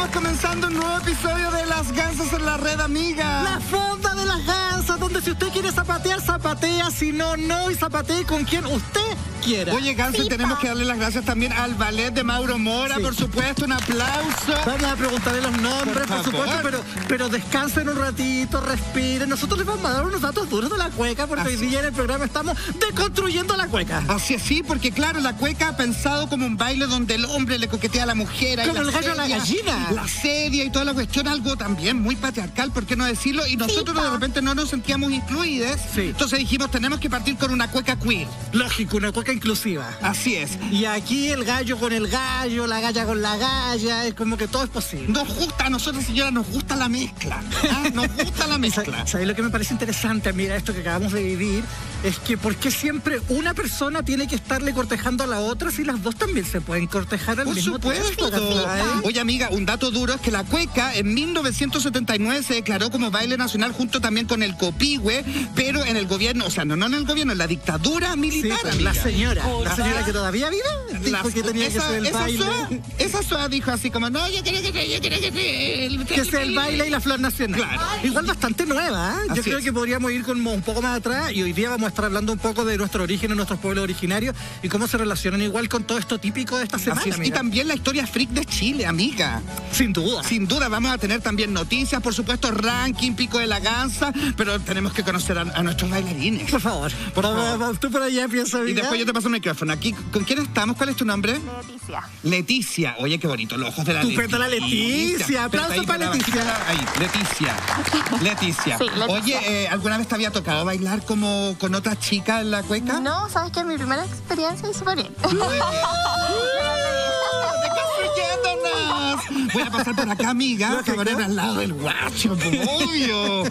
estamos comenzando un nuevo episodio de Las Gansas en la Red, amiga. La fonda si usted quiere zapatear, zapatea, si no, no, y zapatee con quien usted quiera. Oye, Gansa, tenemos que darle las gracias también al ballet de Mauro Mora, Sí. por supuesto, un aplauso. Vamos a preguntarle los nombres, Por por, supuesto, pero, pero descansen un ratito, respiren. Nosotros les vamos a dar unos datos duros de la cueca, porque Así hoy día en el programa estamos deconstruyendo la cueca. Así es, sí, porque claro, la cueca ha pensado como un baile donde el hombre le coquetea a la mujer. Como la el gallo a la gallina. La serie y toda la cuestión, algo también muy patriarcal, ¿por qué no decirlo? Y nosotros de repente no nos sentíamos incluidas. Sí. Entonces dijimos, tenemos que partir con una cueca queer. Lógico, una cueca inclusiva. Así es. Y aquí el gallo con el gallo, la galla con la galla, es como que todo es posible. Nos gusta, a nosotros, señora, nos gusta la mezcla. ¿ah? Nos gusta la mezcla. ¿Sabes lo que me parece interesante? Mira, esto que acabamos de vivir, es que ¿por qué siempre una persona tiene que estarle cortejando a la otra si las dos también se pueden cortejar al Por mismo supuesto. tiempo? Oye, amiga, un dato duro es que la cueca en 1979 se declaró como baile nacional junto también con el copihue, pero en el gobierno, o sea, no, no en el gobierno, en la dictadura militar, pues, la señora, la señora que todavía vive, dijo La- que tenía esa, que ser el esa baile. Soa- esa Soa dijo así como, no, yo quiero que sea, yo quiero que sea el, Que sea el baile y la flor nacional. Claro. Igual bastante nueva, ¿eh? Yo creo es. que podríamos ir como un poco más atrás y hoy día vamos a estar hablando un poco de nuestro origen, de nuestros pueblos originarios y cómo se relacionan igual con todo esto típico de esta semana. Así es. Y también la historia freak de Chile, amiga. Sin duda. Sin duda vamos a tener también noticias, por supuesto, ranking, pico de la ganza, pero tenemos que conocer a, a nuestros bailarines. Por favor. Por favor. tú por allá piensa Y amiga. después yo te paso el micrófono. Aquí, ¿con quién estamos? ¿Cuál es tu nombre? Leticia. Leticia. Oye, qué bonito, los ojos de la Estupenda la Leticia. Aplauso para Leticia. Ahí, Leticia. Leticia. Sí, Leticia. Oye, eh, ¿alguna vez te había tocado bailar como con otra chica en la cueca? No, sabes que mi primera experiencia y súper bien. Voy a pasar por acá, amiga, poner al lado del guacho, obvio.